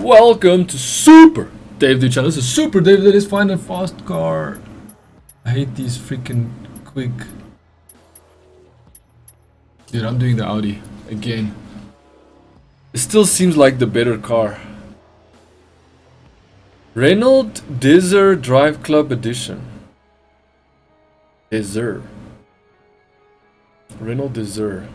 Welcome to Super Dave the channel. This is Super Dave. That is find a fast car. I hate these freaking quick. Dude, I'm doing the Audi again. It still seems like the better car. Renault Desert Drive Club Edition. Desert. Renault Desert.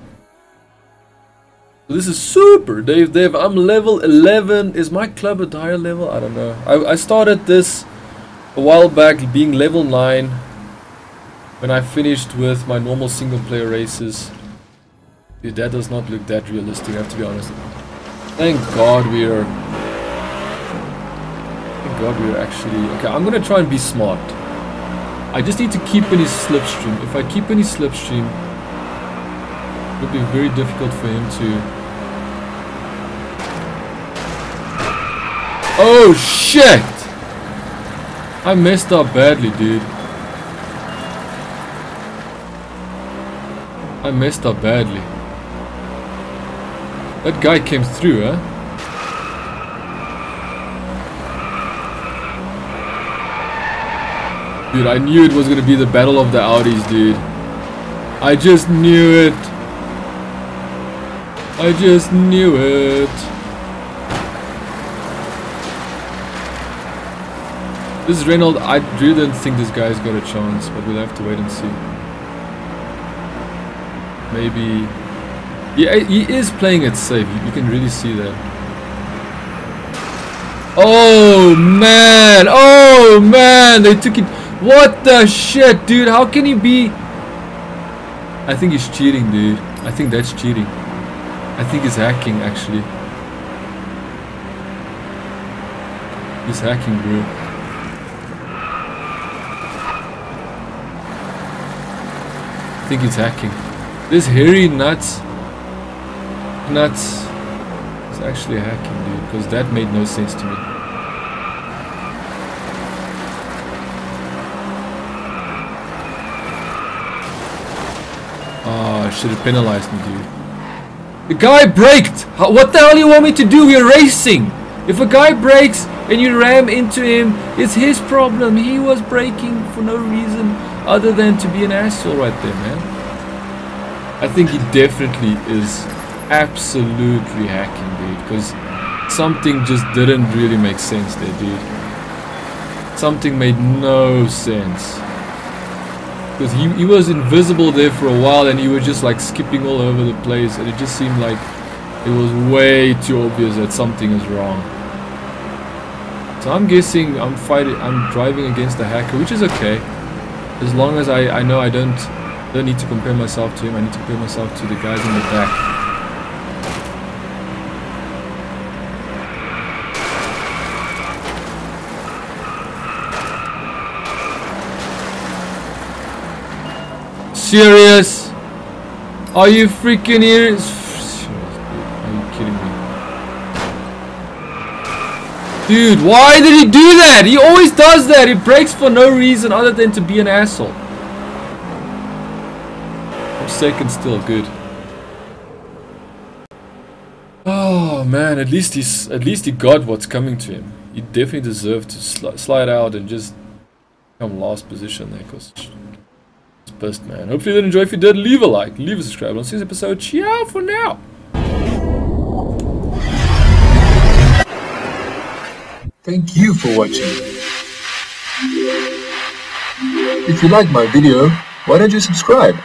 This is super, Dave. Dave, I'm level 11. Is my club at higher level? I don't know. I, I started this a while back being level 9 when I finished with my normal single player races. Dude, that does not look that realistic, I have to be honest. Thank God we are... Thank God we are actually... Okay, I'm gonna try and be smart. I just need to keep any slipstream. If I keep any slipstream, it would be very difficult for him to... Oh shit! I messed up badly, dude. I messed up badly. That guy came through, huh? Dude, I knew it was gonna be the battle of the Audis, dude. I just knew it. I just knew it. This is Reynolds. I really don't think this guy's got a chance, but we'll have to wait and see. Maybe... Yeah, he is playing it safe. You can really see that. Oh, man! Oh, man! They took it... What the shit, dude? How can he be... I think he's cheating, dude. I think that's cheating. I think he's hacking, actually. He's hacking, bro. Think he's hacking. This hairy nuts nuts is actually hacking, dude, because that made no sense to me. Ah, oh, I should have penalized me, dude. The guy braked! How, what the hell do you want me to do? We're racing! If a guy brakes and you ram into him, it's his problem. He was braking for no reason other than to be an asshole right there, man. I think he definitely is absolutely hacking, dude, because something just didn't really make sense there, dude. Something made no sense. Because he, he was invisible there for a while and he was just like skipping all over the place and it just seemed like it was way too obvious that something is wrong. So I'm guessing I'm fighting, I'm driving against a hacker, which is okay. As long as I, I know I don't don't need to compare myself to him, I need to compare myself to the guys in the back. Serious? Are you freaking here? Dude, why did he do that? He always does that. He brakes for no reason other than to be an asshole. I'm Second still good. Oh man, at least he's at least he got what's coming to him. He definitely deserved to sli slide out and just come last position there because it's pissed man. Hopefully you did enjoy. If you did, leave a like, leave a subscribe. On this episode, ciao for now. Thank you for watching. If you like my video, why don't you subscribe?